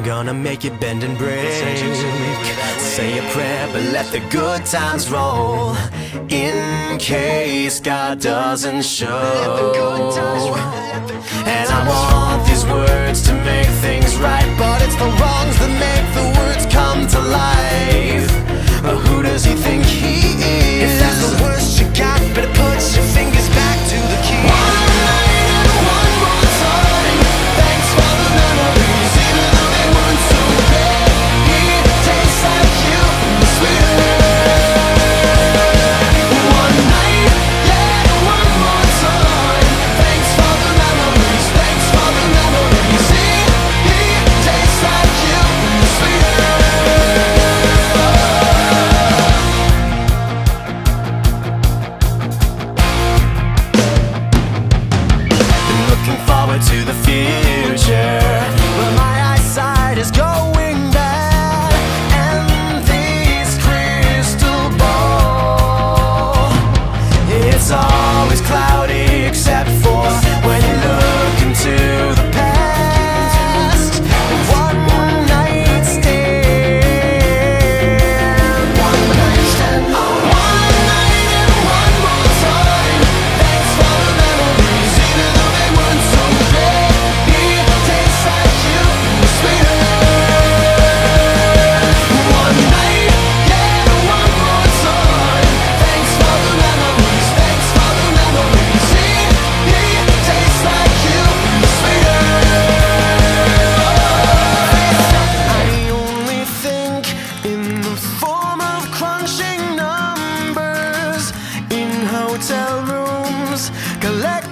I'm gonna make it bend and break. Say a prayer, but let the good times roll. In case God doesn't show. And I want these words. always cloud hotel rooms, collect